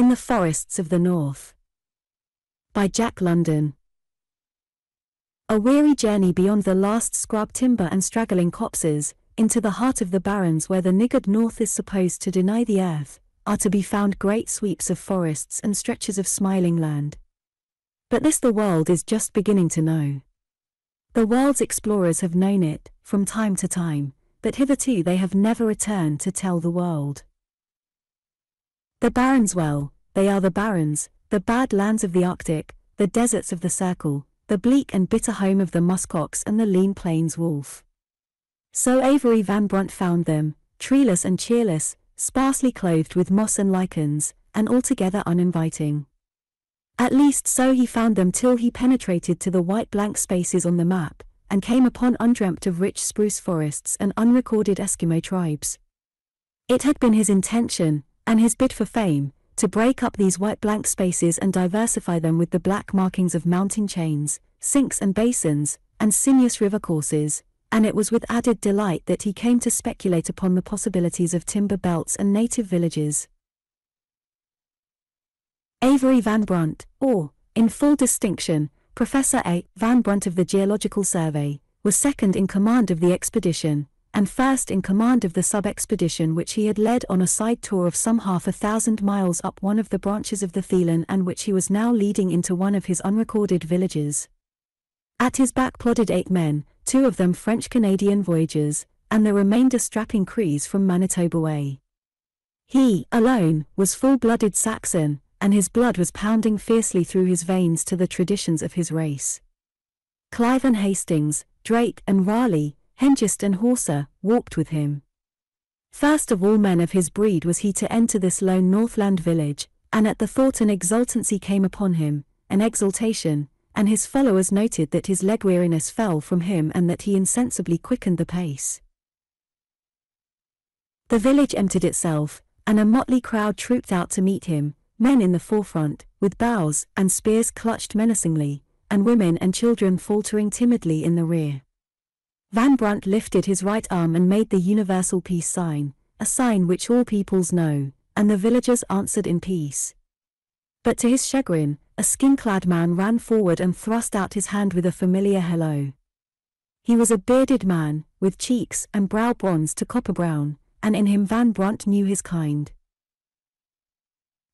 In the Forests of the North. By Jack London. A weary journey beyond the last scrub timber and straggling copses, into the heart of the barrens where the niggard north is supposed to deny the earth, are to be found great sweeps of forests and stretches of smiling land. But this the world is just beginning to know. The world's explorers have known it, from time to time, but hitherto they have never returned to tell the world. The barrens well, they are the barrens, the bad lands of the Arctic, the deserts of the Circle, the bleak and bitter home of the muskox and the lean plains wolf. So Avery Van Brunt found them, treeless and cheerless, sparsely clothed with moss and lichens, and altogether uninviting. At least so he found them till he penetrated to the white blank spaces on the map, and came upon undreamt of rich spruce forests and unrecorded Eskimo tribes. It had been his intention, and his bid for fame, to break up these white blank spaces and diversify them with the black markings of mountain chains, sinks and basins, and sinuous river courses, and it was with added delight that he came to speculate upon the possibilities of timber belts and native villages. Avery Van Brunt, or, in full distinction, Professor A. Van Brunt of the Geological Survey, was second in command of the expedition, and first in command of the sub-expedition which he had led on a side tour of some half a thousand miles up one of the branches of the Thelon and which he was now leading into one of his unrecorded villages. At his back plodded eight men, two of them French-Canadian voyagers, and the remainder strapping Crees from Manitoba Way. He, alone, was full-blooded Saxon, and his blood was pounding fiercely through his veins to the traditions of his race. Clive and Hastings, Drake and Raleigh, Hengist and Horsa, walked with him. First of all men of his breed was he to enter this lone Northland village, and at the thought an exultancy came upon him, an exultation, and his followers noted that his leg weariness fell from him and that he insensibly quickened the pace. The village emptied itself, and a motley crowd trooped out to meet him, men in the forefront, with bows and spears clutched menacingly, and women and children faltering timidly in the rear. Van Brunt lifted his right arm and made the universal peace sign, a sign which all peoples know, and the villagers answered in peace. But to his chagrin, a skin-clad man ran forward and thrust out his hand with a familiar hello. He was a bearded man, with cheeks and brow bronzed to copper brown, and in him Van Brunt knew his kind.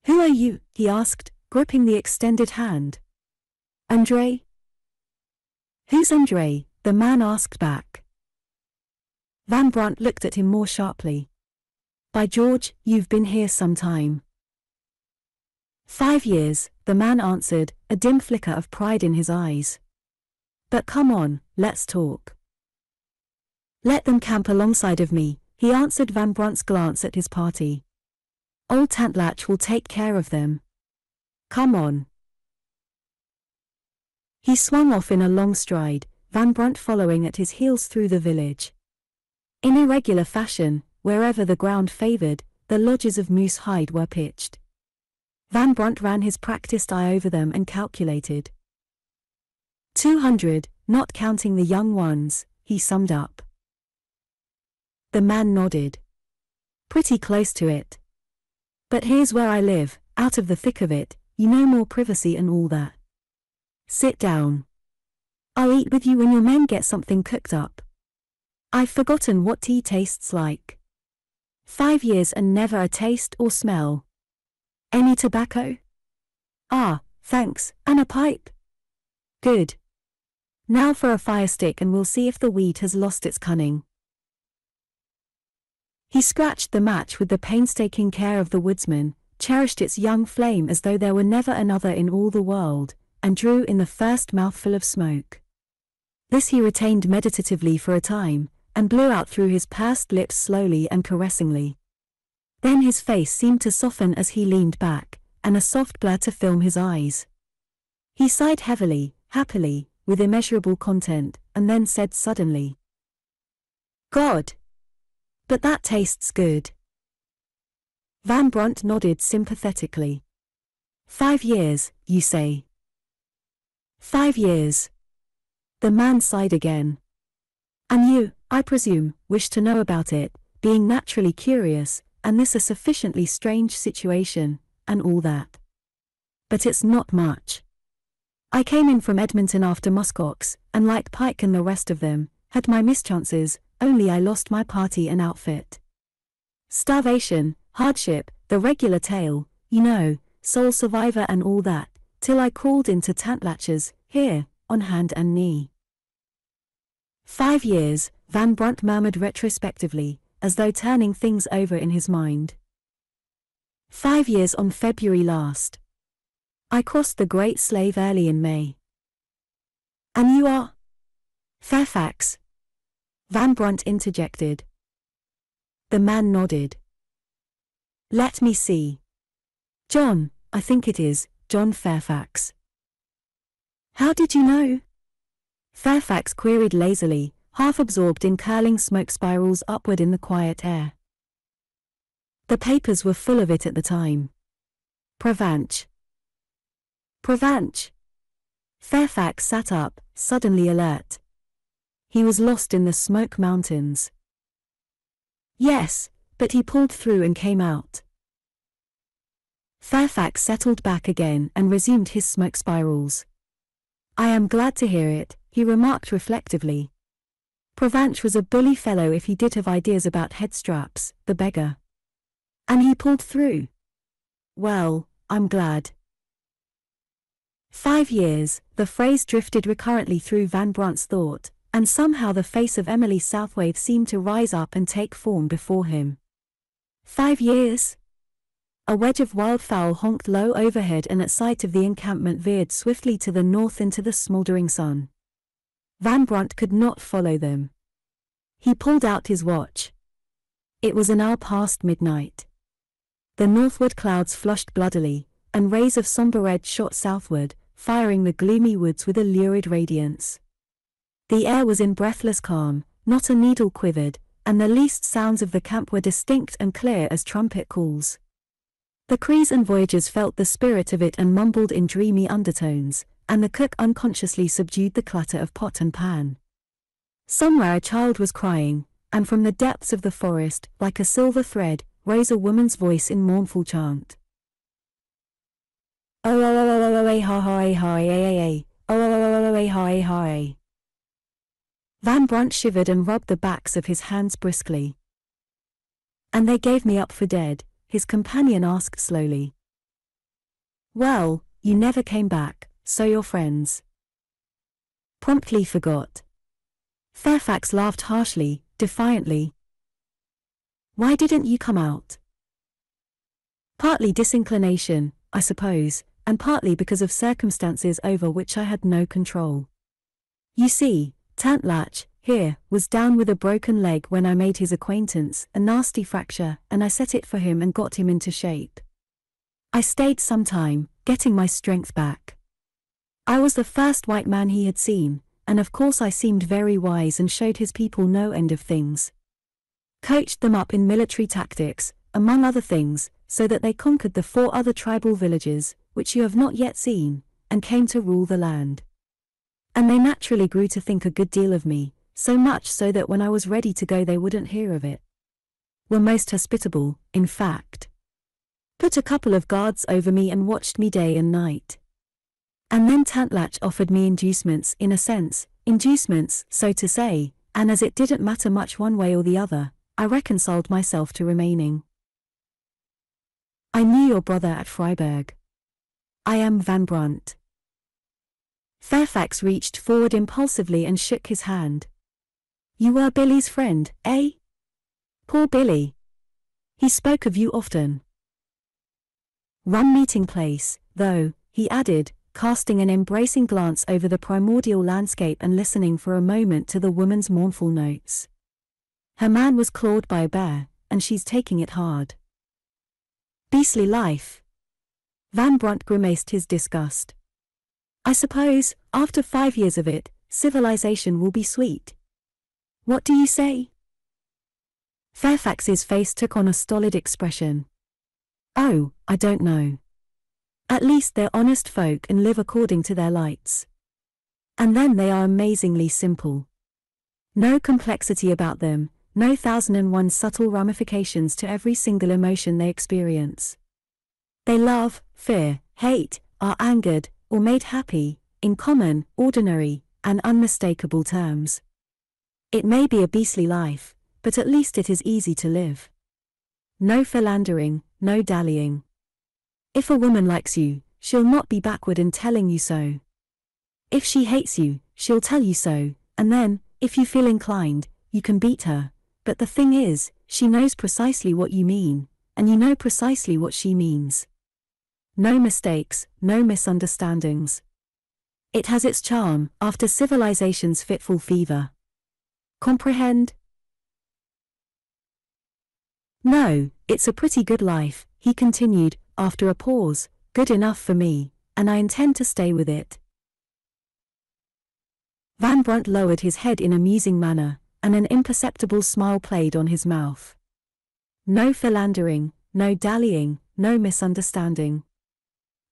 Who are you? he asked, gripping the extended hand. Andrée? Who's Andrée? The man asked back. Van Brunt looked at him more sharply. By George, you've been here some time. Five years, the man answered, a dim flicker of pride in his eyes. But come on, let's talk. Let them camp alongside of me, he answered Van Brunt's glance at his party. Old Tantlatch will take care of them. Come on. He swung off in a long stride, Van Brunt following at his heels through the village. In irregular fashion, wherever the ground favored, the lodges of moose hide were pitched. Van Brunt ran his practiced eye over them and calculated. Two hundred, not counting the young ones, he summed up. The man nodded. Pretty close to it. But here's where I live, out of the thick of it, you know more privacy and all that. Sit down. I'll eat with you when your men get something cooked up. I've forgotten what tea tastes like. Five years and never a taste or smell. Any tobacco? Ah, thanks, and a pipe. Good. Now for a fire stick and we'll see if the weed has lost its cunning. He scratched the match with the painstaking care of the woodsman, cherished its young flame as though there were never another in all the world, and drew in the first mouthful of smoke. This he retained meditatively for a time, and blew out through his pursed lips slowly and caressingly. Then his face seemed to soften as he leaned back, and a soft blur to film his eyes. He sighed heavily, happily, with immeasurable content, and then said suddenly, God! But that tastes good. Van Brunt nodded sympathetically. Five years, you say? Five years. The man sighed again. And you, I presume, wish to know about it, being naturally curious, and this a sufficiently strange situation, and all that. But it's not much. I came in from Edmonton after muskox, and like Pike and the rest of them, had my mischances, only I lost my party and outfit. Starvation, hardship, the regular tale, you know, sole survivor and all that, till I crawled into Tantlatch's, here, on hand and knee. Five years, Van Brunt murmured retrospectively, as though turning things over in his mind. Five years on February last. I crossed the Great Slave early in May. And you are? Fairfax. Van Brunt interjected. The man nodded. Let me see. John, I think it is, John Fairfax. How did you know? Fairfax queried lazily, half absorbed in curling smoke spirals upward in the quiet air. The papers were full of it at the time. Pravanch. Pravanch. Fairfax sat up, suddenly alert. He was lost in the smoke mountains. Yes, but he pulled through and came out. Fairfax settled back again and resumed his smoke spirals. I am glad to hear it, he remarked reflectively. Pravanch was a bully fellow if he did have ideas about headstraps, the beggar. And he pulled through. Well, I'm glad. Five years, the phrase drifted recurrently through Van Brunt's thought, and somehow the face of Emily Southwaite seemed to rise up and take form before him. Five years? A wedge of wildfowl honked low overhead and at sight of the encampment veered swiftly to the north into the smouldering sun. Van Brunt could not follow them. He pulled out his watch. It was an hour past midnight. The northward clouds flushed bloodily, and rays of somber red shot southward, firing the gloomy woods with a lurid radiance. The air was in breathless calm, not a needle quivered, and the least sounds of the camp were distinct and clear as trumpet calls. The Crees and Voyagers felt the spirit of it and mumbled in dreamy undertones, and the cook unconsciously subdued the clatter of pot and pan. Somewhere a child was crying, and from the depths of the forest, like a silver thread, rose a woman's voice in mournful chant. Oh, oh, oh, oh, oh, oh, eh, ha, ha, eh, ha, eh, eh, oh, oh, oh, oh, oh ha, ha, Van Brunt shivered and rubbed the backs of his hands briskly. And they gave me up for dead, his companion asked slowly. Well, you never came back, so your friends promptly forgot. Fairfax laughed harshly, defiantly. Why didn't you come out? Partly disinclination, I suppose, and partly because of circumstances over which I had no control. You see, Tantlatch, here, was down with a broken leg when I made his acquaintance, a nasty fracture, and I set it for him and got him into shape. I stayed some time, getting my strength back. I was the first white man he had seen, and of course I seemed very wise and showed his people no end of things. Coached them up in military tactics, among other things, so that they conquered the four other tribal villages, which you have not yet seen, and came to rule the land. And they naturally grew to think a good deal of me, so much so that when I was ready to go they wouldn't hear of it. Were most hospitable, in fact. Put a couple of guards over me and watched me day and night. And then Tantlatch offered me inducements, in a sense, inducements, so to say, and as it didn't matter much one way or the other, I reconciled myself to remaining. I knew your brother at Freiburg. I am Van Brunt. Fairfax reached forward impulsively and shook his hand. You were Billy's friend, eh? Poor Billy. He spoke of you often. One meeting place, though, he added, casting an embracing glance over the primordial landscape and listening for a moment to the woman's mournful notes. Her man was clawed by a bear, and she's taking it hard. Beastly life. Van Brunt grimaced his disgust. I suppose, after five years of it, civilization will be sweet. What do you say? Fairfax's face took on a stolid expression. Oh, I don't know. At least they're honest folk and live according to their lights. And then they are amazingly simple. No complexity about them, no thousand and one subtle ramifications to every single emotion they experience. They love, fear, hate, are angered, or made happy, in common, ordinary, and unmistakable terms. It may be a beastly life, but at least it is easy to live. No philandering, no dallying. If a woman likes you, she'll not be backward in telling you so. If she hates you, she'll tell you so, and then, if you feel inclined, you can beat her. But the thing is, she knows precisely what you mean, and you know precisely what she means. No mistakes, no misunderstandings. It has its charm, after civilization's fitful fever. Comprehend? No, it's a pretty good life, he continued, after a pause, good enough for me, and I intend to stay with it. Van Brunt lowered his head in a musing manner, and an imperceptible smile played on his mouth. No philandering, no dallying, no misunderstanding.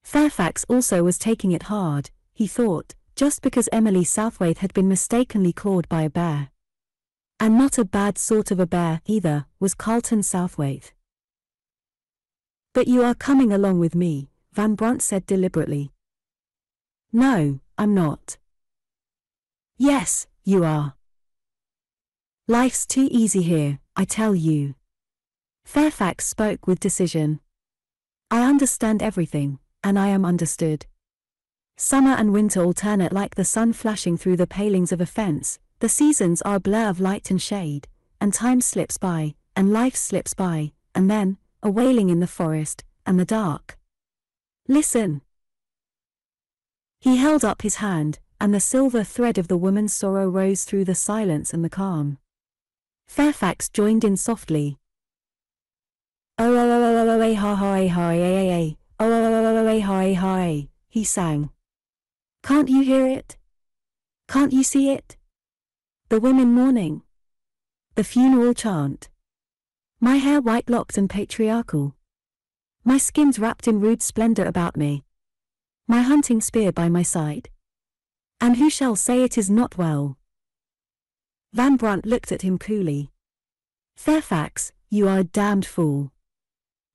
Fairfax also was taking it hard, he thought, just because Emily Southwaite had been mistakenly clawed by a bear. And not a bad sort of a bear, either, was Carlton Southwaite. But you are coming along with me, Van Brunt said deliberately. No, I'm not. Yes, you are. Life's too easy here, I tell you. Fairfax spoke with decision. I understand everything, and I am understood. Summer and winter alternate like the sun flashing through the palings of a fence, the seasons are a blur of light and shade, and time slips by, and life slips by, and then, a wailing in the forest, and the dark. Listen. He held up his hand, and the silver thread of the woman's sorrow rose through the silence and the calm. Fairfax joined in softly. Oh, oh, oh, oh, oh, oh, ha, ha, ha, oh, oh, oh, oh, oh ha, ha, he sang. Can't you hear it? Can't you see it? The women mourning. The funeral chant. My hair white locked and patriarchal. My skin's wrapped in rude splendor about me. My hunting spear by my side. And who shall say it is not well? Van Brunt looked at him coolly. Fairfax, you are a damned fool.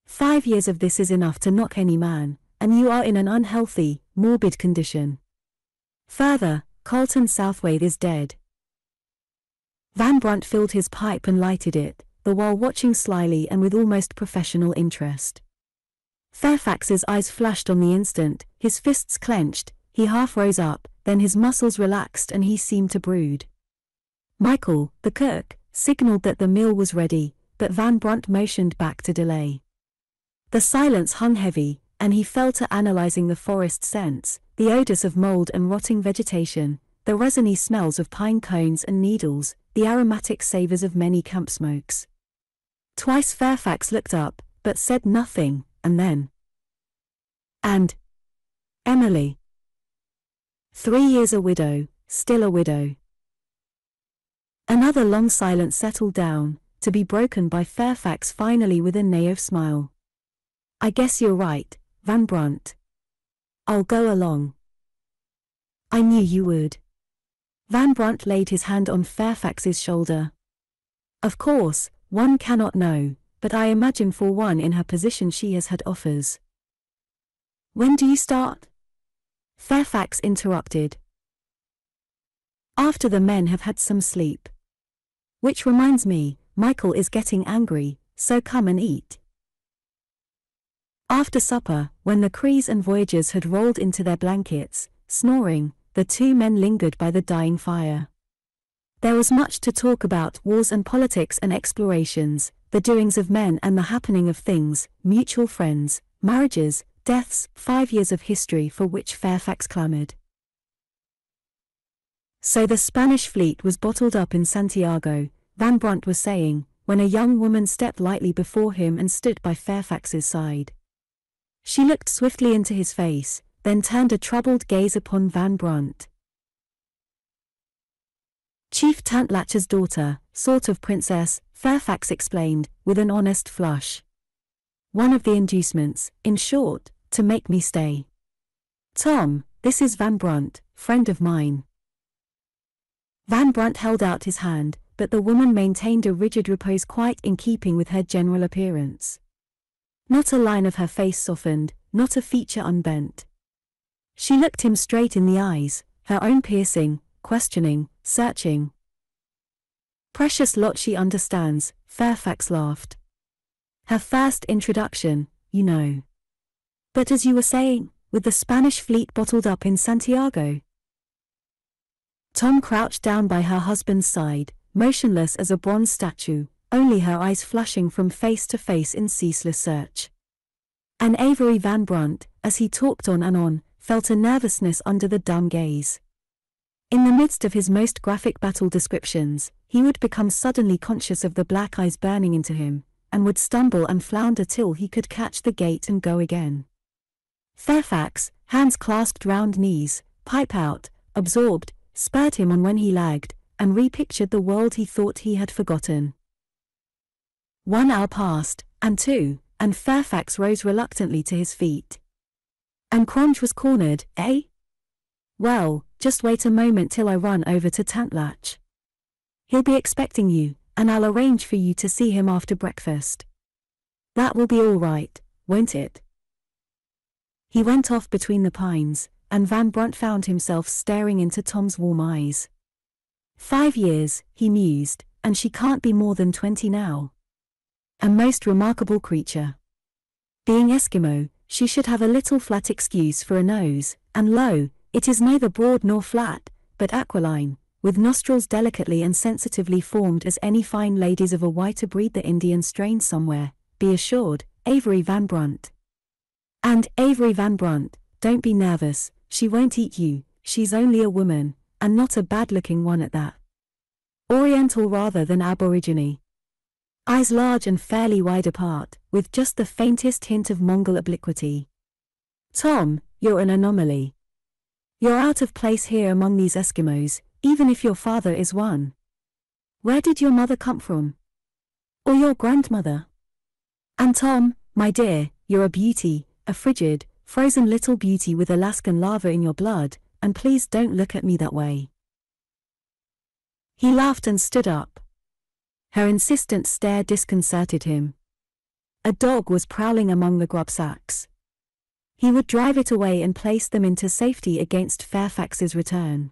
Five years of this is enough to knock any man, and you are in an unhealthy, morbid condition. Further, Carlton Southwaite is dead. Van Brunt filled his pipe and lighted it, the while watching slyly and with almost professional interest. Fairfax's eyes flashed on the instant, his fists clenched, he half rose up, then his muscles relaxed and he seemed to brood. Michael, the cook, signaled that the meal was ready, but Van Brunt motioned back to delay. The silence hung heavy, and he fell to analyzing the forest scents, the odors of mold and rotting vegetation, the resiny smells of pine cones and needles, the aromatic savors of many camp smokes. Twice Fairfax looked up, but said nothing, and then. And. Emily. Three years a widow, still a widow. Another long silence settled down, to be broken by Fairfax finally with a naïve smile. I guess you're right, Van Brunt. I'll go along. I knew you would. Van Brunt laid his hand on Fairfax's shoulder. Of course, one cannot know, but I imagine for one in her position she has had offers. When do you start? Fairfax interrupted. After the men have had some sleep. Which reminds me, Michael is getting angry, so come and eat. After supper, when the Crees and Voyagers had rolled into their blankets, snoring, the two men lingered by the dying fire. There was much to talk about wars and politics and explorations, the doings of men and the happening of things, mutual friends, marriages, Deaths, five years of history for which Fairfax clamoured. So the Spanish fleet was bottled up in Santiago, Van Brunt was saying, when a young woman stepped lightly before him and stood by Fairfax's side. She looked swiftly into his face, then turned a troubled gaze upon Van Brunt. Chief Tantlatcher's daughter, sort of princess, Fairfax explained, with an honest flush. One of the inducements, in short, to make me stay. Thom, this is Van Brunt, friend of mine. Van Brunt held out his hand, but the woman maintained a rigid repose quite in keeping with her general appearance. Not a line of her face softened, not a feature unbent. She looked him straight in the eyes, her own piercing, questioning, searching. Precious lot she understands, Fairfax laughed. Her first introduction, you know. But as you were saying, with the Spanish fleet bottled up in Santiago. Thom crouched down by her husband's side, motionless as a bronze statue, only her eyes flashing from face to face in ceaseless search. And Avery Van Brunt, as he talked on and on, felt a nervousness under the dumb gaze. In the midst of his most graphic battle descriptions, he would become suddenly conscious of the black eyes burning into him, and would stumble and flounder till he could catch the gate and go again. Fairfax, hands clasped round knees, pipe out, absorbed, spurred him on when he lagged, and repictured the world he thought he had forgotten. One hour passed, and two, and Fairfax rose reluctantly to his feet. And Cronje was cornered, eh? Well, just wait a moment till I run over to Tantlatch. He'll be expecting you, and I'll arrange for you to see him after breakfast. That will be all right, won't it? He went off between the pines, and Van Brunt found himself staring into Thom's warm eyes. Five years, he mused, and she can't be more than twenty now. A most remarkable creature. Being Eskimo, she should have a little flat excuse for a nose, and lo, it is neither broad nor flat, but aquiline, with nostrils delicately and sensitively formed as any fine ladies of a whiter breed the Indian strain somewhere, be assured, Avery Van Brunt. And, Avery Van Brunt, don't be nervous, she won't eat you, she's only a woman, and not a bad-looking one at that. Oriental rather than Aborigine. Eyes large and fairly wide apart, with just the faintest hint of Mongol obliquity. Thom, you're an anomaly. You're out of place here among these Eskimos, even if your father is one. Where did your mother come from? Or your grandmother? And Thom, my dear, you're a beauty, a frigid, frozen little beauty with Alaskan lava in your blood, and please don't look at me that way. He laughed and stood up. Her insistent stare disconcerted him. A dog was prowling among the grub sacks. He would drive it away and place them into safety against Fairfax's return.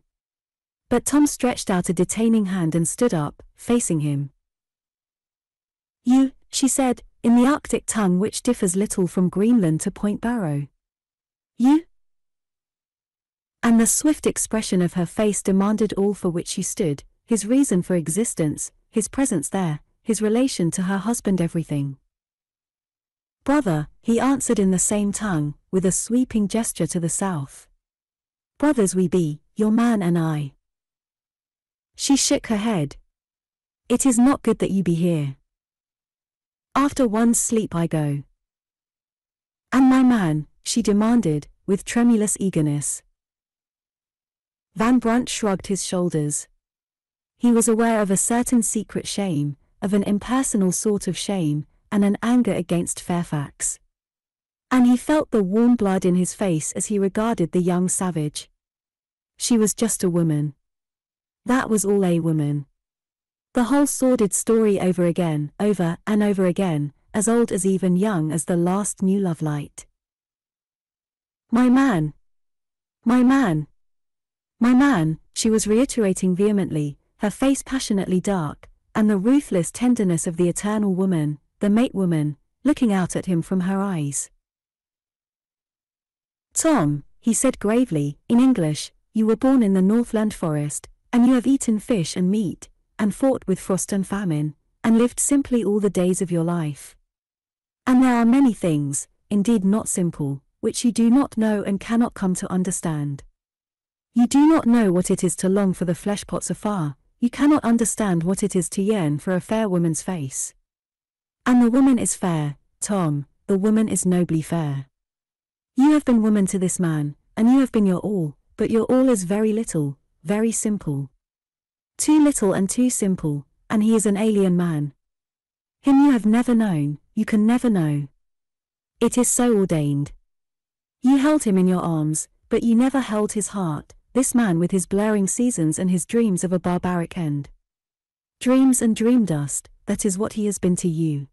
But Thom stretched out a detaining hand and stood up, facing him. You, she said, in the Arctic tongue which differs little from Greenland to Point Barrow. You? And the swift expression of her face demanded all for which she stood, his reason for existence, his presence there, his relation to her husband everything. Brother, he answered in the same tongue, with a sweeping gesture to the south. Brothers we be, your man and I. She shook her head. It is not good that you be here. After one sleep I go. And my man, she demanded, with tremulous eagerness. Van Brunt shrugged his shoulders. He was aware of a certain secret shame, of an impersonal sort of shame, and an anger against Fairfax. And he felt the warm blood in his face as he regarded the young savage. She was just a woman. That was all a woman. The whole sordid story over again, over and over again, as old as even young as the last new love light. My man! My man! My man, she was reiterating vehemently, her face passionately dark, and the ruthless tenderness of the eternal woman, the mate woman, looking out at him from her eyes. Thom, he said gravely, in English, you were born in the Northland forest, and you have eaten fish and meat, and fought with frost and famine, and lived simply all the days of your life. And there are many things, indeed not simple, which you do not know and cannot come to understand. You do not know what it is to long for the flesh pots afar, you cannot understand what it is to yearn for a fair woman's face. And the woman is fair, Thom, the woman is nobly fair. You have been woman to this man, and you have been your all, but your all is very little, very simple. Too little and too simple, and he is an alien man. Him you have never known, you can never know. It is so ordained. You held him in your arms, but you never held his heart, this man with his blurring seasons and his dreams of a barbaric end. Dreams and dream dust, that is what he has been to you.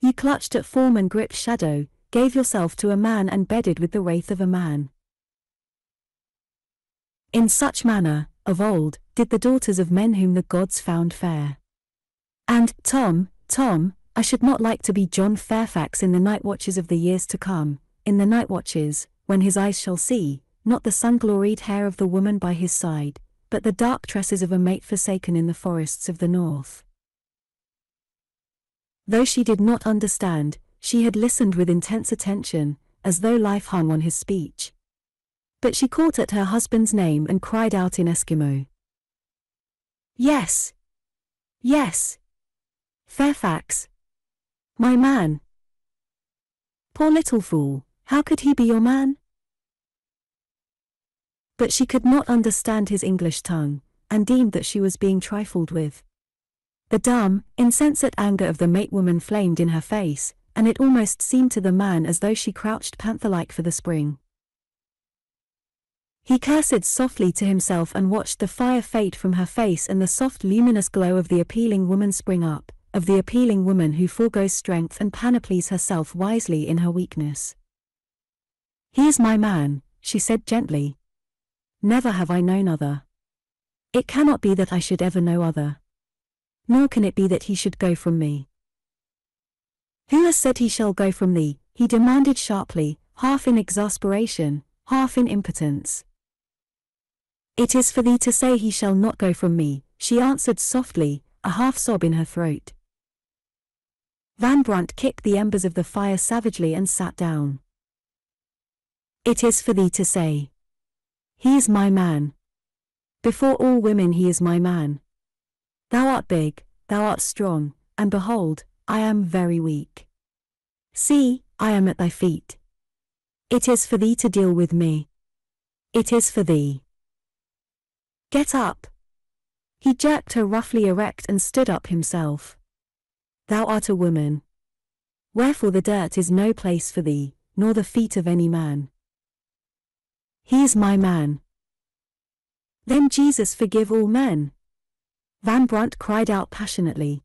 You clutched at form and gripped shadow, gave yourself to a man and bedded with the wraith of a man. In such manner, of old, did the daughters of men whom the gods found fair. And, Thom, Thom, I should not like to be John Fairfax in the night watches of the years to come, in the night watches, when his eyes shall see, not the sun-gloried hair of the woman by his side, but the dark tresses of a mate forsaken in the forests of the north. Though she did not understand, she had listened with intense attention, as though life hung on his speech. But she caught at her husband's name and cried out in Eskimo. Yes. Yes. Fairfax. My man. Poor little fool, how could he be your man? But she could not understand his English tongue, and deemed that she was being trifled with. The dumb, insensate anger of the mate woman flamed in her face, and it almost seemed to the man as though she crouched panther-like for the spring. He cursed softly to himself and watched the fire fade from her face and the soft luminous glow of the appealing woman spring up, of the appealing woman who foregoes strength and panoplies herself wisely in her weakness. He is my man, she said gently. Never have I known other. It cannot be that I should ever know other. Nor can it be that he should go from me. Who has said he shall go from thee? he demanded sharply, half in exasperation, half in impotence. It is for thee to say he shall not go from me, she answered softly, a half sob in her throat. Van Brunt kicked the embers of the fire savagely and sat down. It is for thee to say. He is my man. Before all women he is my man. Thou art big, thou art strong, and behold, I am very weak. See, I am at thy feet. It is for thee to deal with me. It is for thee. Get up. He jerked her roughly erect and stood up himself. Thou art a woman. Wherefore the dirt is no place for thee, nor the feet of any man. He is my man. Then Jesus forgive all men. Van Brunt cried out passionately.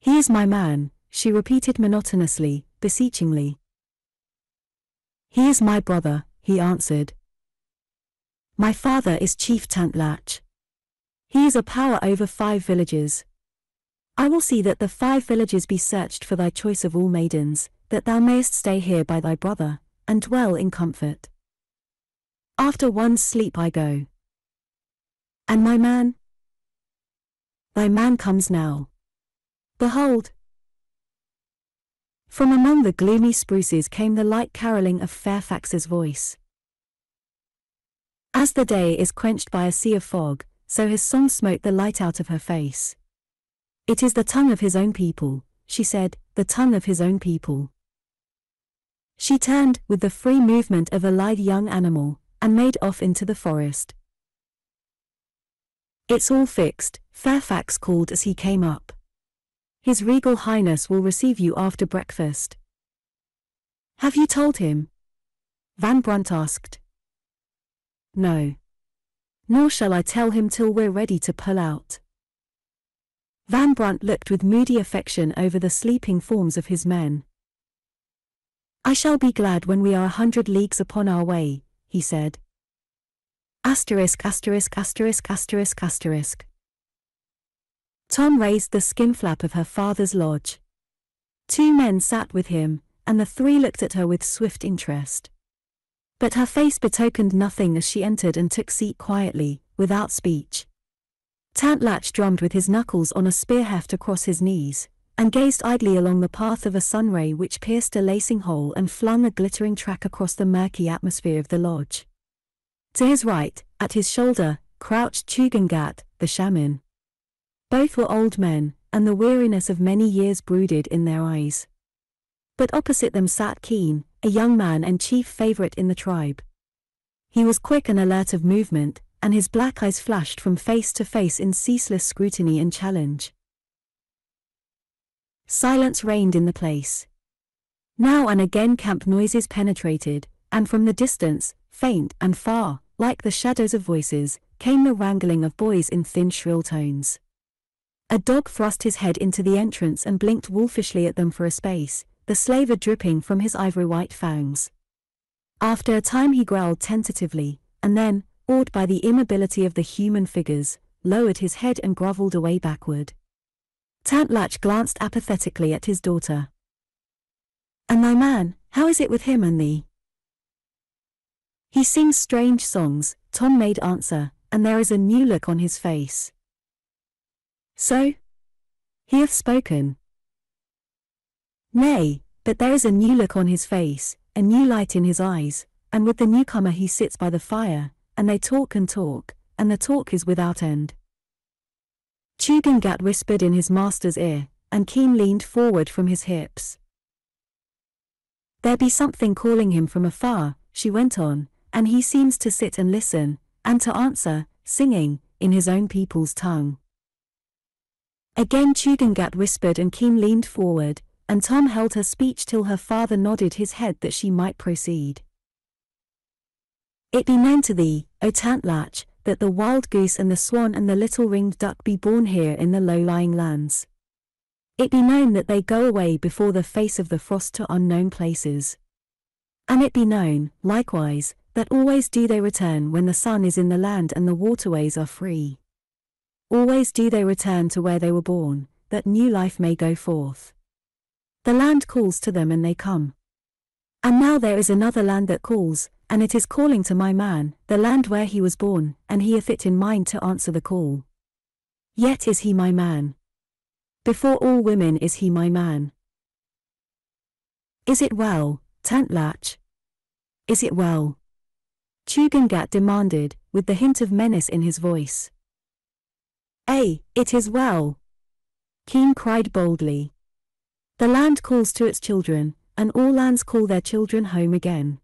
He is my man, she repeated monotonously, beseechingly. He is my brother, he answered, my father is Chief Tantlatch. He is a power over five villages. I will see that the five villages be searched for thy choice of all maidens, that thou mayest stay here by thy brother, and dwell in comfort. After one sleep I go. And my man? Thy man comes now. Behold! From among the gloomy spruces came the light caroling of Fairfax's voice. As the day is quenched by a sea of fog, so his song smote the light out of her face. It is the tongue of his own people, she said, the tongue of his own people. She turned, with the free movement of a lithe young animal, and made off into the forest. It's all fixed, Fairfax called as he came up. His regal highness will receive you after breakfast. Have you told him? Van Brunt asked. No. Nor shall I tell him till we're ready to pull out. Van Brunt looked with moody affection over the sleeping forms of his men. I shall be glad when we are a hundred leagues upon our way, he said. Asterisk asterisk asterisk asterisk asterisk. Thom raised the skin flap of her father's lodge. Two men sat with him, and the three looked at her with swift interest. But her face betokened nothing as she entered and took seat quietly, without speech. Tantlatch drummed with his knuckles on a spear heft across his knees, and gazed idly along the path of a sunray which pierced a lacing hole and flung a glittering track across the murky atmosphere of the lodge. To his right, at his shoulder, crouched Tugendhat, the shaman. Both were old men, and the weariness of many years brooded in their eyes. But opposite them sat Keen, a young man and chief favorite in the tribe. He was quick and alert of movement, and his black eyes flashed from face to face in ceaseless scrutiny and challenge. Silence reigned in the place. Now and again camp noises penetrated, and from the distance, faint and far, like the shadows of voices, came the wrangling of boys in thin shrill tones. A dog thrust his head into the entrance and blinked wolfishly at them for a space, the slaver dripping from his ivory white fangs. After a time he growled tentatively, and then, awed by the immobility of the human figures, lowered his head and grovelled away backward. Tantlatch glanced apathetically at his daughter. And thy man, how is it with him and thee? He sings strange songs, Thom made answer, and there is a new look on his face. So? He hath spoken. Nay, but there is a new look on his face, a new light in his eyes, and with the newcomer he sits by the fire, and they talk and talk, and the talk is without end. Tugendhat whispered in his master's ear, and Keen leaned forward from his hips. There be something calling him from afar, she went on, and he seems to sit and listen, and to answer, singing, in his own people's tongue. Again Tugendhat whispered and Keen leaned forward, and Thom held her speech till her father nodded his head that she might proceed. It be known to thee, O Tantlatch, that the wild goose and the swan and the little ringed duck be born here in the low-lying lands. It be known that they go away before the face of the frost to unknown places. And it be known, likewise, that always do they return when the sun is in the land and the waterways are free. Always do they return to where they were born, that new life may go forth. The land calls to them and they come. And now there is another land that calls, and it is calling to my man, the land where he was born, and he hath it in mind to answer the call. Yet is he my man. Before all women is he my man. Is it well, Tantlatch? Is it well? Tugendhat demanded, with the hint of menace in his voice. Ay, it is well. Keen cried boldly. The land calls to its children, and all lands call their children home again.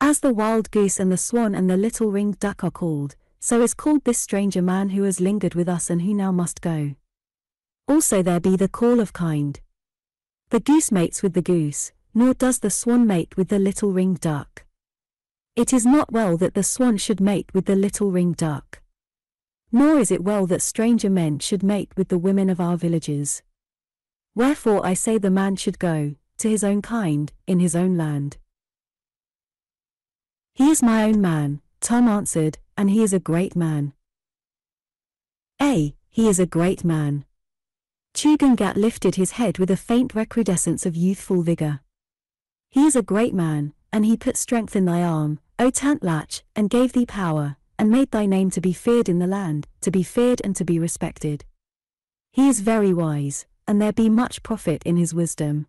As the wild goose and the swan and the little ringed duck are called, so is called this stranger man who has lingered with us and who now must go. Also there be the call of kind. The goose mates with the goose, nor does the swan mate with the little ringed duck. It is not well that the swan should mate with the little ringed duck. Nor is it well that stranger men should mate with the women of our villages. Wherefore I say the man should go, to his own kind, in his own land. He is my own man, Thom answered, and he is a great man. A, he is a great man. Tugendhat lifted his head with a faint recrudescence of youthful vigor. He is a great man, and he put strength in thy arm, O Tantlatch, and gave thee power, and made thy name to be feared in the land, to be feared and to be respected. He is very wise, and there be much profit in his wisdom.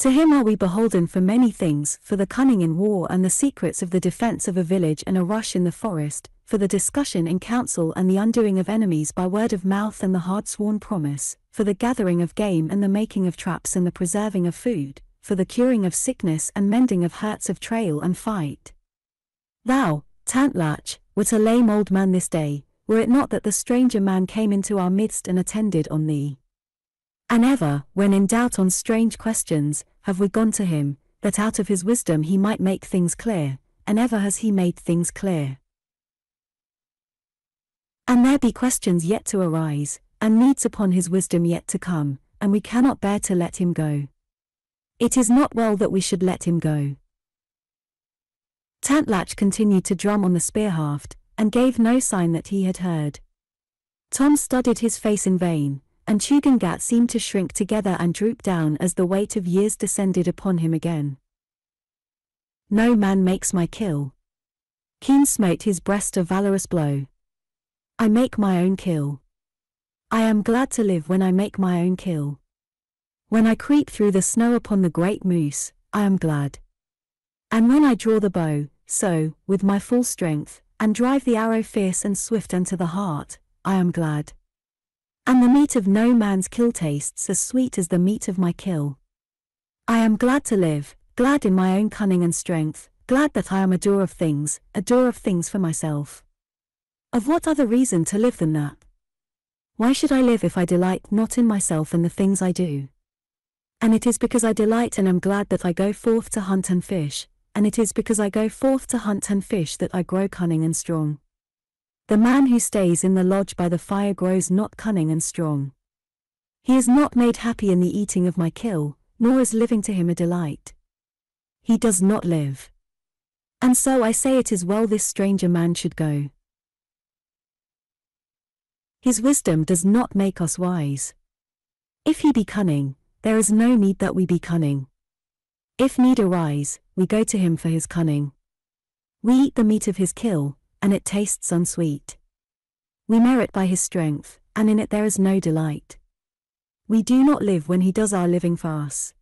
To him are we beholden for many things, for the cunning in war and the secrets of the defense of a village and a rush in the forest, for the discussion in council and the undoing of enemies by word of mouth and the hard sworn promise, for the gathering of game and the making of traps and the preserving of food, for the curing of sickness and mending of hurts of trail and fight. Thou, Tantlatch, wert a lame old man this day, were it not that the stranger man came into our midst and attended on thee. And ever, when in doubt on strange questions, have we gone to him, that out of his wisdom he might make things clear, and ever has he made things clear. And there be questions yet to arise, and needs upon his wisdom yet to come, and we cannot bear to let him go. It is not well that we should let him go. Tantlatch continued to drum on the spear haft, and gave no sign that he had heard. Thom studied his face in vain, and Tugendhat seemed to shrink together and droop down as the weight of years descended upon him again. No man makes my kill. Keen smote his breast a valorous blow. I make my own kill. I am glad to live when I make my own kill. When I creep through the snow upon the great moose, I am glad. And when I draw the bow, so, with my full strength, and drive the arrow fierce and swift unto the heart, I am glad. And the meat of no man's kill tastes as sweet as the meat of my kill. I am glad to live, glad in my own cunning and strength, glad that I am a doer of things, a doer of things for myself. Of what other reason to live than that? Why should I live if I delight not in myself and the things I do? And it is because I delight and am glad that I go forth to hunt and fish, and it is because I go forth to hunt and fish that I grow cunning and strong. The man who stays in the lodge by the fire grows not cunning and strong. He is not made happy in the eating of my kill, nor is living to him a delight. He does not live. And so I say it is well this stranger man should go. His wisdom does not make us wise. If he be cunning, there is no need that we be cunning. If need arise, we go to him for his cunning. We eat the meat of his kill, and it tastes unsweet. We merit by his strength, and in it there is no delight. We do not live when he does our living for us.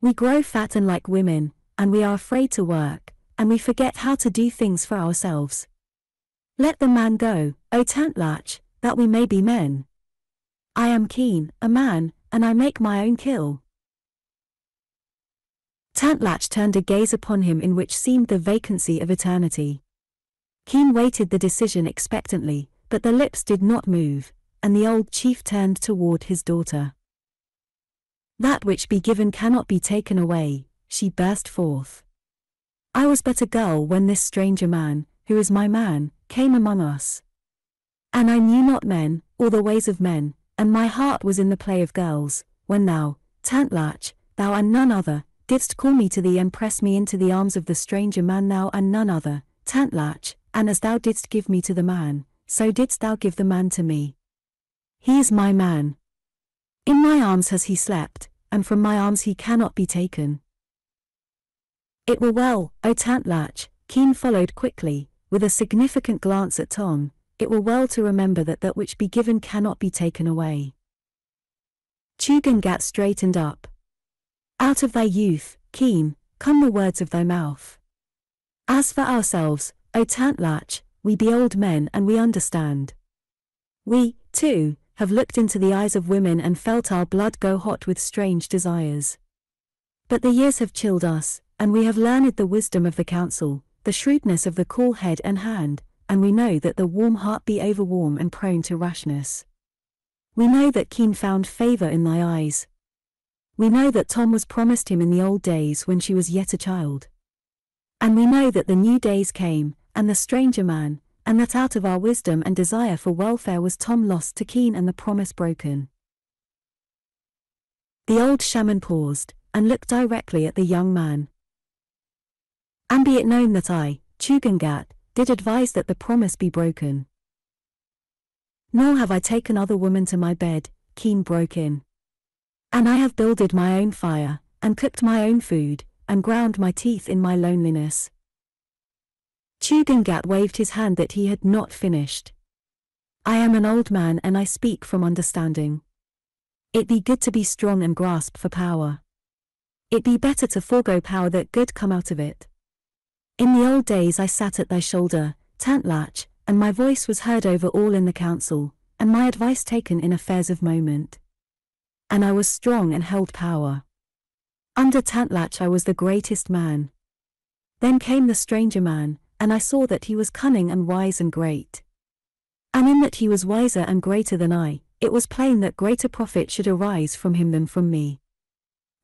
We grow fat and like women, and we are afraid to work, and we forget how to do things for ourselves. Let the man go, O Tantlatch, that we may be men. I am keen, a man, and I make my own kill. Tantlatch turned a gaze upon him in which seemed the vacancy of eternity. Keen waited the decision expectantly, but the lips did not move, and the old chief turned toward his daughter. That which be given cannot be taken away, she burst forth. I was but a girl when this stranger man, who is my man, came among us. And I knew not men, or the ways of men, and my heart was in the play of girls, when thou, Tantlatch, thou and none other, didst call me to thee and press me into the arms of the stranger man thou and none other, Tantlatch, and as thou didst give me to the man, so didst thou give the man to me. He is my man. In my arms has he slept, and from my arms he cannot be taken. It were well, O Tantlatch, Keen followed quickly, with a significant glance at Thom, it were well to remember that that which be given cannot be taken away. Chugungatte straightened up. Out of thy youth, Keen, come the words of thy mouth. As for ourselves, O Tantlatch, we be old men and we understand. We, too, have looked into the eyes of women and felt our blood go hot with strange desires. But the years have chilled us, and we have learned the wisdom of the counsel, the shrewdness of the cool head and hand, and we know that the warm heart be overwarm and prone to rashness. We know that Keen found favor in thy eyes. We know that Thom was promised him in the old days when she was yet a child. And we know that the new days came, and the stranger man, and that out of our wisdom and desire for welfare was Thom lost to Keen and the promise broken. The old shaman paused, and looked directly at the young man. And be it known that I, Chugungatte, did advise that the promise be broken. Nor have I taken other woman to my bed, Keen broke in. And I have builded my own fire, and cooked my own food, and ground my teeth in my loneliness. Chugungatte waved his hand that he had not finished. I am an old man and I speak from understanding. It be good to be strong and grasp for power. It be better to forego power that good come out of it. In the old days I sat at thy shoulder, Tantlatch, and my voice was heard over all in the council, and my advice taken in affairs of moment. And I was strong and held power. Under Tantlatch I was the greatest man. Then came the stranger man, and I saw that he was cunning and wise and great. And in that he was wiser and greater than I, it was plain that greater profit should arise from him than from me.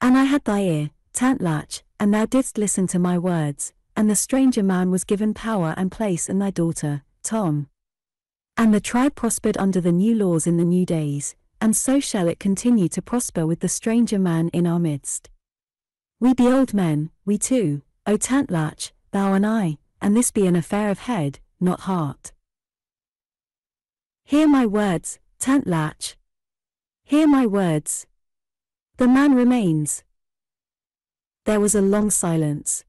And I had thy ear, Tantlatch, and thou didst listen to my words, and the stranger man was given power and place and thy daughter, Thom. And the tribe prospered under the new laws in the new days, and so shall it continue to prosper with the stranger man in our midst. We be old men, we too, O Tantlatch, thou and I, and this be an affair of head, not heart. Hear my words, Tantlatch. Hear my words. The man remains. There was a long silence.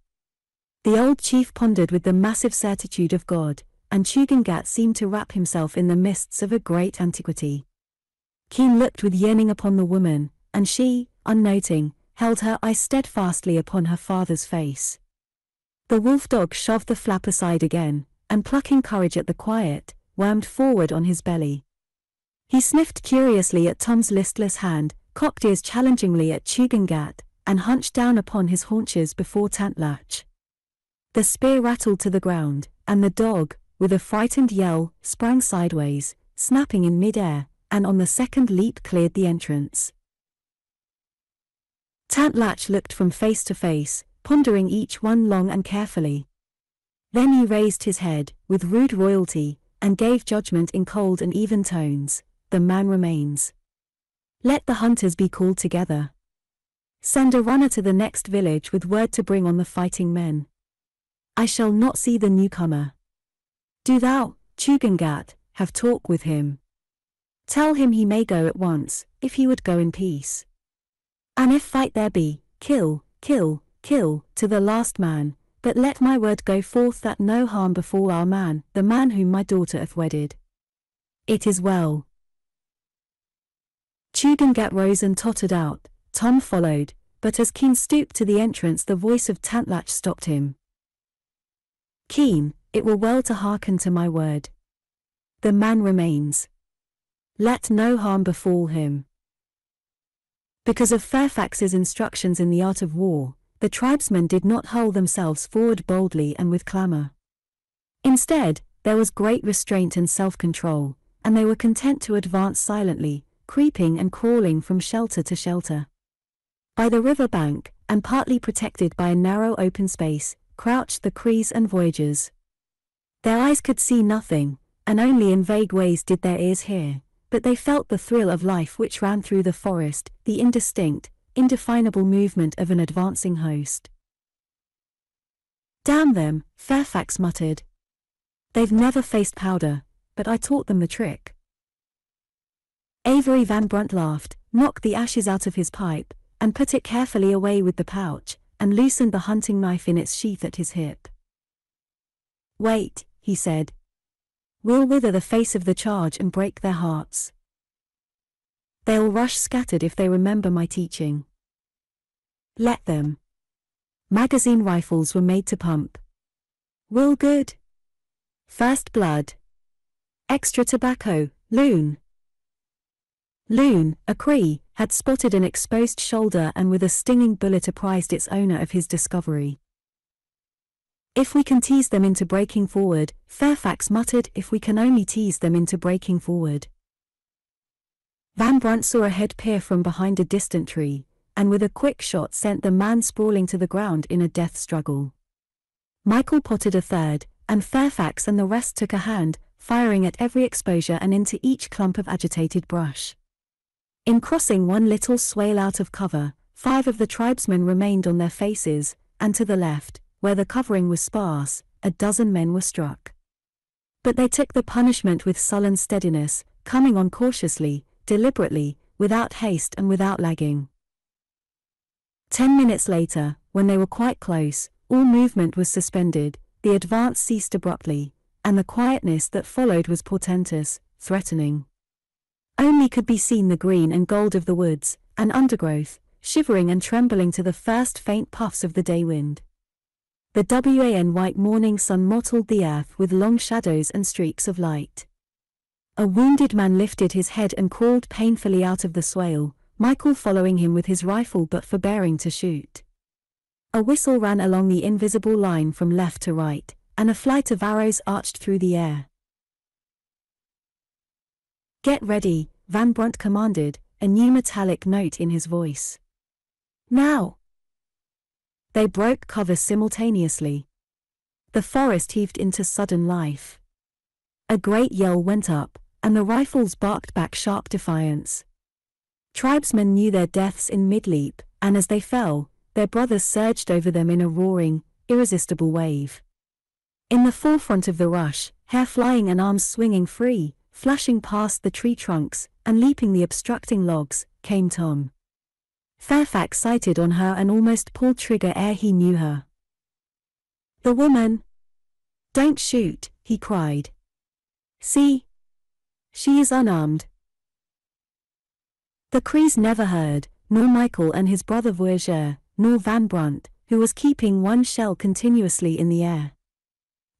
The old chief pondered with the massive certitude of God, and Chugungatte seemed to wrap himself in the mists of a great antiquity. Keen looked with yearning upon the woman, and she, unnoting, held her eyes steadfastly upon her father's face. The wolf dog shoved the flap aside again, and plucking courage at the quiet, wormed forward on his belly. He sniffed curiously at Thom's listless hand, cocked ears challengingly at Chugungatte, and hunched down upon his haunches before Tantlatch. The spear rattled to the ground, and the dog, with a frightened yell, sprang sideways, snapping in midair, and on the second leap cleared the entrance. Tantlatch looked from face to face, pondering each one long and carefully. Then he raised his head, with rude royalty, and gave judgment in cold and even tones the man remains. Let the hunters be called together. Send a runner to the next village with word to bring on the fighting men. I shall not see the newcomer. Do thou, Chugungatte, have talk with him. Tell him he may go at once, if he would go in peace. And if fight there be, kill, kill, kill, to the last man, but let my word go forth that no harm befall our man, the man whom my daughter hath wedded. It is well. Chugungatte rose and tottered out, Thom followed, but as Keen stooped to the entrance the voice of Tantlatch stopped him. Keen, it were well to hearken to my word. The man remains. Let no harm befall him. Because of Fairfax's instructions in the art of war, the tribesmen did not hurl themselves forward boldly and with clamour. Instead, there was great restraint and self-control, and they were content to advance silently, creeping and crawling from shelter to shelter. By the river bank, and partly protected by a narrow open space, crouched the Crees and Voyageurs. Their eyes could see nothing, and only in vague ways did their ears hear, but they felt the thrill of life which ran through the forest, the indistinct, indefinable movement of an advancing host. Damn them, Fairfax muttered. They've never faced powder, but I taught them the trick. Avery Van Brunt laughed, knocked the ashes out of his pipe, and put it carefully away with the pouch, and loosened the hunting knife in its sheath at his hip. Wait, he said, We'll wither the face of the charge and break their hearts. They'll rush scattered if they remember my teaching. Let them. Magazine rifles were made to pump. Will good. First blood. Extra tobacco, loon. Loon, a Cree, had spotted an exposed shoulder and with a stinging bullet apprised its owner of his discovery. If we can tease them into breaking forward, Fairfax muttered if we can only tease them into breaking forward. Van Brunt saw a head peer from behind a distant tree, and with a quick shot sent the man sprawling to the ground in a death struggle. Michael potted a third, and Fairfax and the rest took a hand, firing at every exposure and into each clump of agitated brush. In crossing one little swale out of cover, five of the tribesmen remained on their faces, and to the left, where the covering was sparse, a dozen men were struck. But they took the punishment with sullen steadiness, coming on cautiously, deliberately, without haste and without lagging. Ten minutes later, when they were quite close, all movement was suspended, the advance ceased abruptly, and the quietness that followed was portentous, threatening. Only could be seen the green and gold of the woods, and undergrowth, shivering and trembling to the first faint puffs of the day wind. The WAN white morning sun mottled the earth with long shadows and streaks of light. A wounded man lifted his head and crawled painfully out of the swale, Michael following him with his rifle but forbearing to shoot. A whistle ran along the invisible line from left to right, and a flight of arrows arched through the air. Get ready, Van Brunt commanded, a new metallic note in his voice. Now! They broke cover simultaneously. The forest heaved into sudden life. A great yell went up, and the rifles barked back sharp defiance. Tribesmen knew their deaths in mid-leap, and as they fell, their brothers surged over them in a roaring, irresistible wave. In the forefront of the rush, hair flying and arms swinging free, flashing past the tree trunks, and leaping the obstructing logs, came Thom. Fairfax sighted on her and almost pulled trigger ere he knew her. The woman! Don't shoot, he cried. See? She is unarmed. The Crees never heard, nor Michael and his brother Voyageur, nor Van Brunt, who was keeping one shell continuously in the air.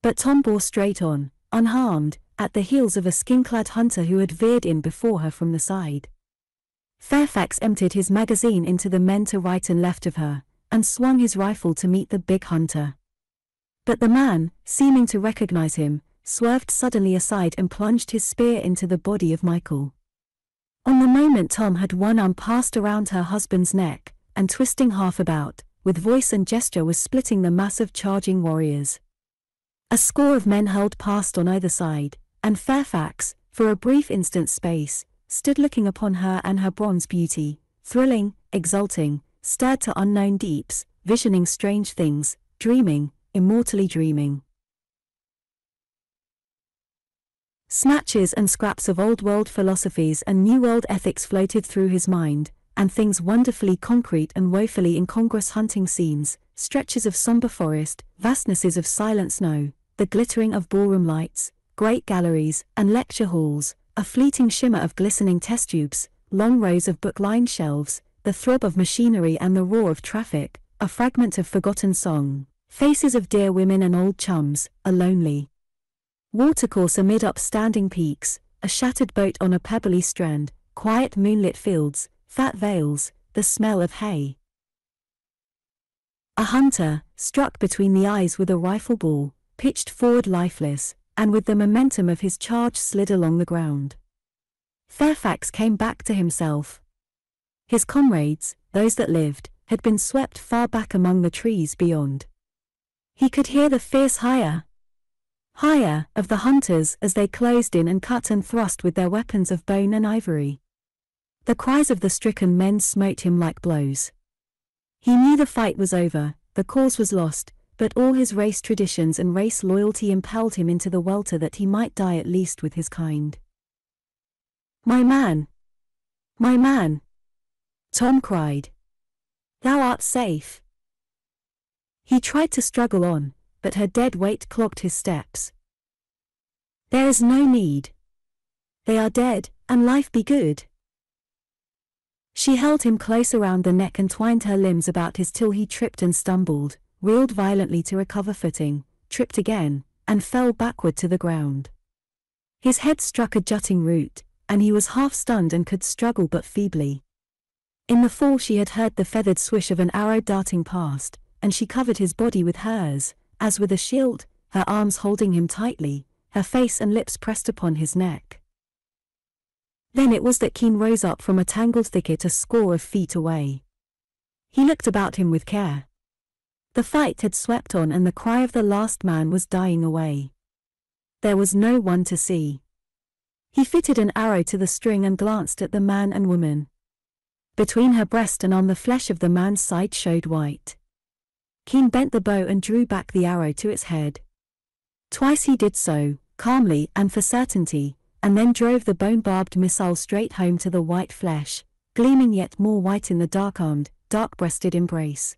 But Thom bore straight on, unharmed, at the heels of a skin-clad hunter who had veered in before her from the side. Fairfax emptied his magazine into the men to right and left of her, and swung his rifle to meet the big hunter. But the man, seeming to recognize him, swerved suddenly aside and plunged his spear into the body of Michael. On the moment Thom had one arm passed around her husband's neck, and twisting half about, with voice and gesture was splitting the mass of charging warriors. A score of men hurled past on either side, and Fairfax, for a brief instant space, stood looking upon her and her bronze beauty, thrilling, exulting, stirred to unknown deeps, visioning strange things, dreaming, immortally dreaming. Snatches and scraps of old world philosophies and new world ethics floated through his mind, and things wonderfully concrete and woefully incongruous hunting scenes, stretches of somber forest, vastnesses of silent snow, the glittering of ballroom lights, great galleries, and lecture halls, a fleeting shimmer of glistening test tubes, long rows of book-lined shelves, the throb of machinery and the roar of traffic, a fragment of forgotten song, faces of dear women and old chums, a lonely, Watercourse amid upstanding peaks, a shattered boat on a pebbly strand, quiet moonlit fields, fat vales, the smell of hay. A hunter, struck between the eyes with a rifle ball, pitched forward lifeless, and with the momentum of his charge slid along the ground. Fairfax came back to himself. His comrades, those that lived, had been swept far back among the trees beyond. He could hear the fierce higher, higher, of the hunters as they closed in and cut and thrust with their weapons of bone and ivory. The cries of the stricken men smote him like blows. He knew the fight was over, the cause was lost, but all his race traditions and race loyalty impelled him into the welter that he might die at least with his kind. My man! My man! Thom cried. Thou art safe. He tried to struggle on, but her dead weight clogged his steps. There is no need. They are dead, and life be good. She held him close around the neck and twined her limbs about his till he tripped and stumbled, reeled violently to recover footing, tripped again, and fell backward to the ground. His head struck a jutting root, and he was half stunned and could struggle but feebly. In the fall she had heard the feathered swish of an arrow darting past, and she covered his body with hers, as with a shield, her arms holding him tightly, her face and lips pressed upon his neck. Then it was that Keen rose up from a tangled thicket a score of feet away. He looked about him with care. The fight had swept on and the cry of the last man was dying away. There was no one to see. He fitted an arrow to the string and glanced at the man and woman. Between her breast and on the flesh of the man's side showed white. Keen bent the bow and drew back the arrow to its head. Twice he did so, calmly and for certainty, and then drove the bone-barbed missile straight home to the white flesh, gleaming yet more white in the dark-armed, dark-breasted embrace.